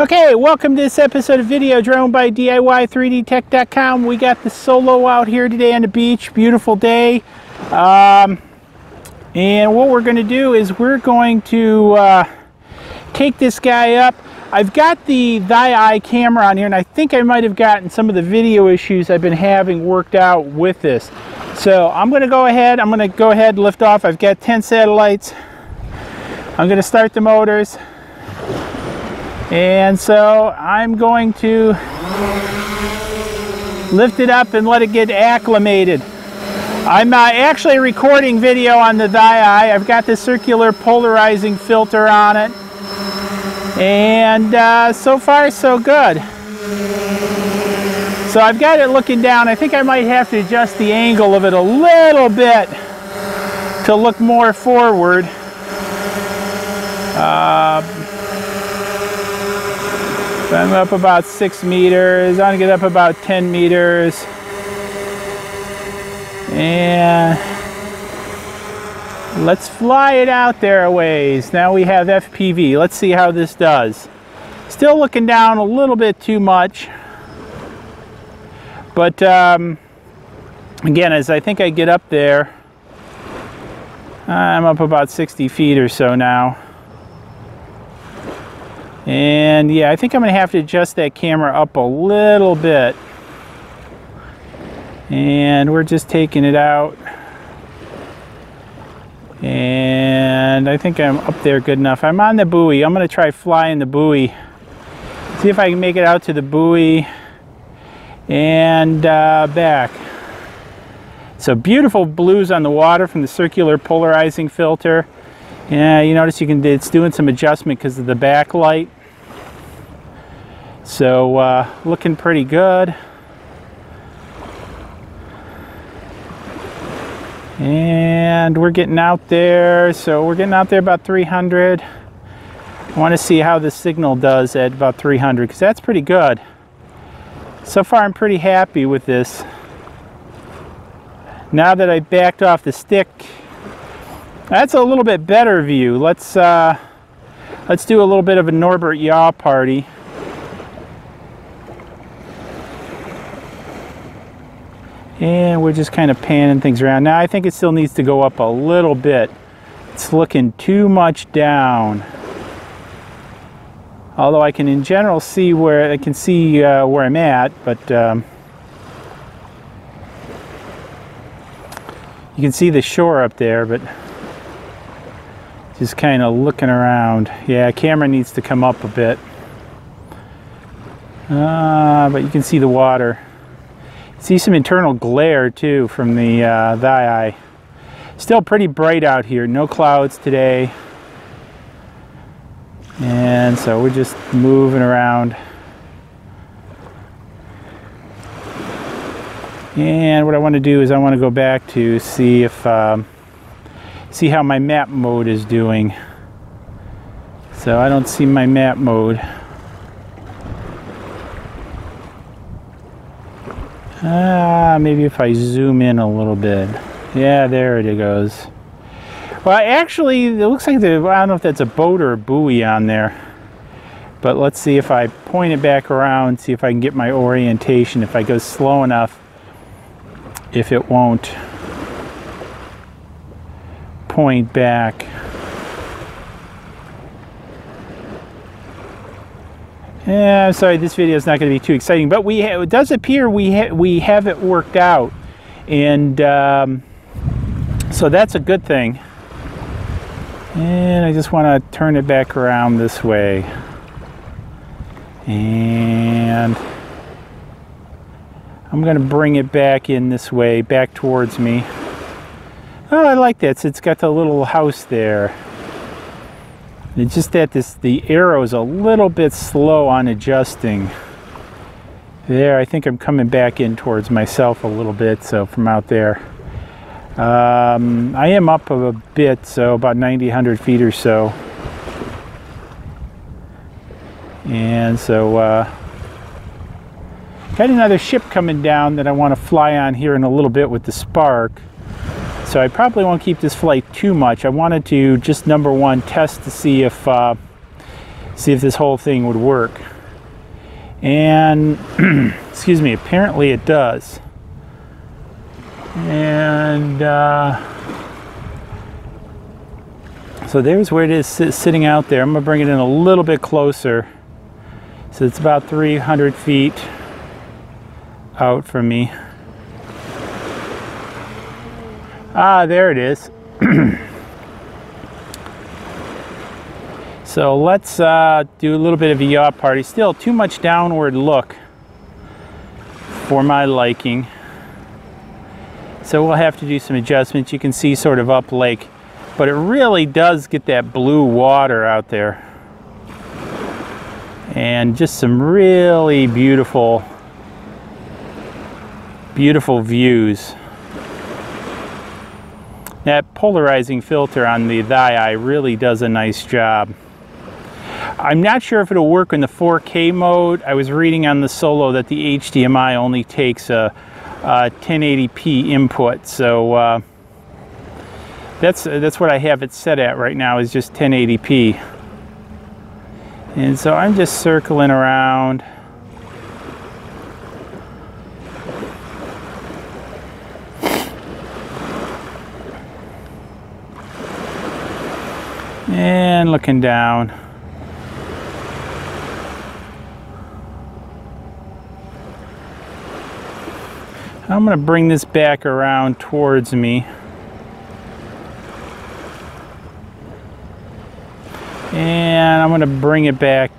Okay, welcome to this episode of Video Drone by DIY3DTech.com. We got the Solo out here today on the beach. Beautiful day. Um, and what we're going to do is we're going to uh, take this guy up. I've got the ThiEYE camera on here, and I think I might have gotten some of the video issues I've been having worked out with this. So I'm going to go ahead. I'm going to go ahead and lift off. I've got 10 satellites. I'm going to start the motors. And so I'm going to lift it up and let it get acclimated. I'm uh, actually recording video on the ThiEYE. I've got the circular polarizing filter on it. And uh, so far so good. So I've got it looking down. I think I might have to adjust the angle of it a little bit to look more forward. Uh, I'm up about six meters. I'm gonna get up about 10 meters. And let's fly it out there a ways. Now we have FPV. Let's see how this does. Still looking down a little bit too much. But um, again, as I think I get up there, I'm up about 60 feet or so now. And yeah, I think I'm gonna have to adjust that camera up a little bit. And we're just taking it out. And I think I'm up there good enough. I'm on the buoy. I'm gonna try flying the buoy. See if I can make it out to the buoy and uh, back. So beautiful blues on the water from the circular polarizing filter. Yeah, you notice you can, it's doing some adjustment because of the backlight. So uh, looking pretty good. And we're getting out there. So we're getting out there about 300. I want to see how the signal does at about 300 because that's pretty good. So far I'm pretty happy with this. Now that I backed off the stick that's a little bit better view. Let's uh, let's do a little bit of a Norbert yaw party. And we're just kind of panning things around. Now I think it still needs to go up a little bit. It's looking too much down. Although I can in general see where I can see uh, where I'm at, but um, you can see the shore up there, but just kind of looking around. Yeah, camera needs to come up a bit. Uh, but you can see the water. See some internal glare too from the uh. Still pretty bright out here, no clouds today. And so we're just moving around. And what I want to do is I want to go back to see if um, see how my map mode is doing. So I don't see my map mode. Ah, maybe if I zoom in a little bit. Yeah, there it goes. Well, actually, it looks like the, I don't know if that's a boat or a buoy on there. But let's see if I point it back around, see if I can get my orientation. If I go slow enough, if it won't point back. Yeah, I'm sorry, this video is not going to be too exciting, but we it does appear we ha we have it worked out, and um, so that's a good thing. And I just want to turn it back around this way, and I'm going to bring it back in this way, back towards me. Oh, I like that. It's got the little house there. It's just that this the arrow is a little bit slow on adjusting. There, I think I'm coming back in towards myself a little bit, so from out there. Um, I am up a bit, so about 90, 100 feet or so. And so, uh, got another ship coming down that I want to fly on here in a little bit with the Spark. So I probably won't keep this flight too much. I wanted to just number one test to see if uh, see if this whole thing would work. And, excuse me, apparently it does. And uh, so there's where it is sitting out there. I'm gonna bring it in a little bit closer. So it's about 300 feet out from me. Ah, there it is. so let's uh, do a little bit of a yaw party. Still too much downward look for my liking. So we'll have to do some adjustments. You can see sort of up lake but it really does get that blue water out there. And just some really beautiful, beautiful views. That polarizing filter on the Thii really does a nice job. I'm not sure if it'll work in the 4K mode. I was reading on the Solo that the HDMI only takes a, a 1080p input, so uh, that's that's what I have it set at right now is just 1080p and so I'm just circling around and looking down. I'm going to bring this back around towards me. And I'm going to bring it back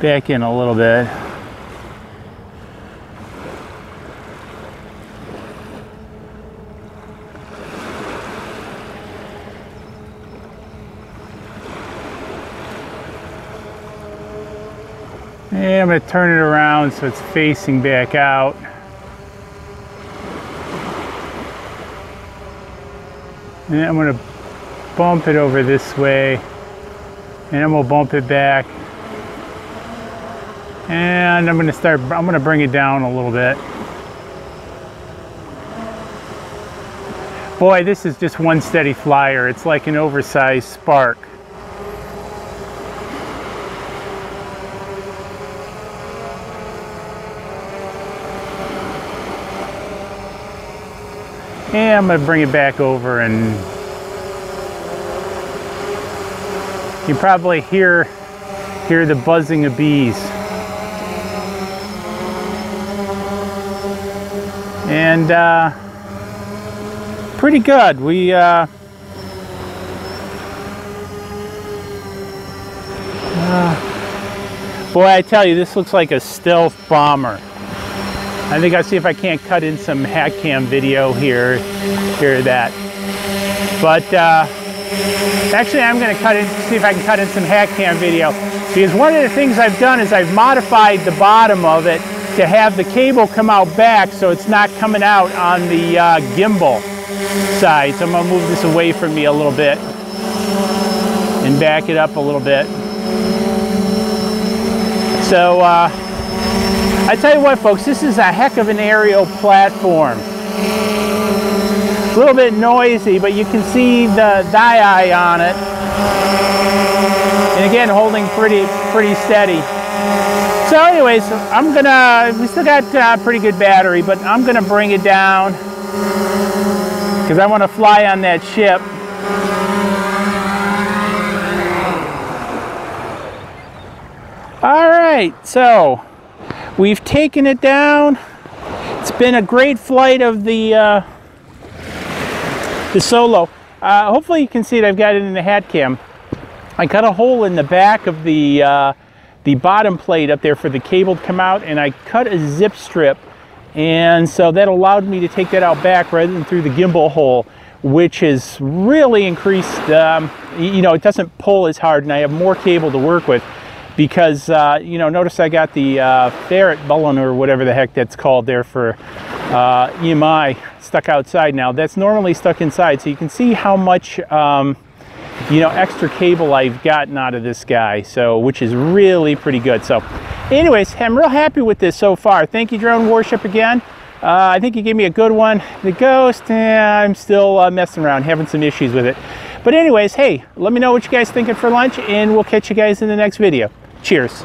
back in a little bit and I'm going to turn it around so it's facing back out. And I'm going to bump it over this way and then we'll bump it back. And I'm going to start I'm going to bring it down a little bit. Boy this is just one steady flyer. It's like an oversized spark and I'm to bring it back over and You probably hear, hear the buzzing of bees. And uh, pretty good. We uh, uh, boy, I tell you, this looks like a stealth bomber. I think I'll see if I can't cut in some hat cam video here, here that. But uh, Actually, I'm going to cut in, see if I can cut in some hat cam video. Because one of the things I've done is I've modified the bottom of it to have the cable come out back so it's not coming out on the uh, gimbal side. So I'm going to move this away from me a little bit and back it up a little bit. So uh, I tell you what, folks, this is a heck of an aerial platform. A little bit noisy, but you can see the Thii on it. And again, holding pretty, pretty steady. So anyways, I'm gonna, we still got uh, pretty good battery, but I'm gonna bring it down because I want to fly on that ship. All right, so we've taken it down. It's been a great flight of the uh, the Solo. Uh, hopefully you can see it, I've got it in the hat cam. I cut a hole in the back of the, uh, the bottom plate up there for the cable to come out and I cut a zip strip and so that allowed me to take that out back rather than through the gimbal hole which has really increased, um, you know, it doesn't pull as hard and I have more cable to work with because, uh, you know, notice I got the uh, ferrite bullen or whatever the heck that's called there for uh, EMI stuck outside now. That's normally stuck inside. So you can see how much, um, you know, extra cable I've gotten out of this guy. So, which is really pretty good. So anyways, I'm real happy with this so far. Thank you, Drone worship again. Uh, I think you gave me a good one. The Ghost, eh, I'm still uh, messing around, having some issues with it. But anyways, hey, let me know what you guys thinking for lunch and we'll catch you guys in the next video. Cheers.